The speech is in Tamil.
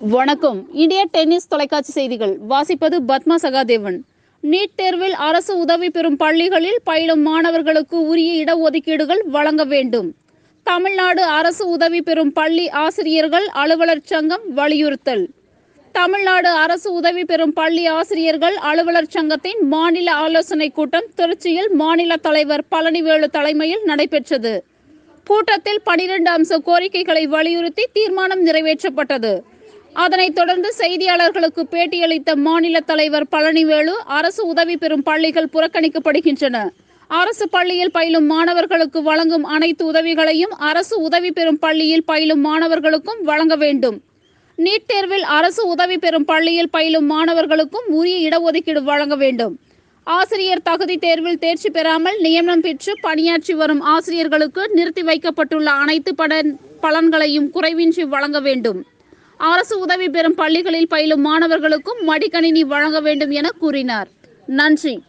வணக்கம். இந்திய டென்னிஸ் தொலைக்காட்சி செய்திகள். வாசிப்பது பத்மா சகாதேவன். நீட் தேர்வில் அரசு உதவி பெறும் பள்ளிகளில் பயிலும் மாணவர்களுக்கு உரிய இடஒதுக்கீடுகள் வழங்க வேண்டும். தமிழ்நாடு அரசு உதவி பெறும் பள்ளி ஆசிரியர்கள் அலுவலர் சங்கம் வலியுறுத்தல். தமிழ்நாடு அரசு உதவி பெறும் பள்ளி ஆசிரியர்கள் அலுவலர் சங்கத்தின் மாநில ஆலோசனைக் கூட்டம் திருச்சியில் மாநில தலைவர் பழனிவேலு தலைமையில் நடைபெற்றது. கூட்டத்தில் பனிரெண்டு அம்ச கோரிக்கைகளை வலியுறுத்தி தீர்மானம் நிறைவேற்றப்பட்டது. அதனைத் தொடர்ந்து செய்தியாளர்களுக்கு பேட்டியளித்த மாநில தலைவர் பழனிவேலு அரசு உதவி பெறும் பள்ளிகள் புறக்கணிக்கப்படுகின்றன. அரசு பள்ளியில் பயிலும் மாணவர்களுக்கு வழங்கும் அனைத்து உதவிகளையும் அரசு உதவி பெறும் பள்ளியில் பயிலும் மாணவர்களுக்கும் வழங்க வேண்டும். நீட் தேர்வில் அரசு உதவி பெறும் பள்ளியில் பயிலும் மாணவர்களுக்கும் உரிய இடஒதுக்கீடு வழங்க வேண்டும். ஆசிரியர் தகுதி தேர்வில் தேர்ச்சி பெறாமல் நியமனம் பெற்று பணியாற்றி வரும் ஆசிரியர்களுக்கு நிறுத்தி வைக்கப்பட்டுள்ள அனைத்து பலன் பலன்களையும் குறைவின்றி வழங்க வேண்டும். அரசு உதவி பெறும் பள்ளிகளில் பயிலும் மாணவர்களுக்கும் மடிக்கணினி வழங்க வேண்டும் என கூறினார். நன்றி.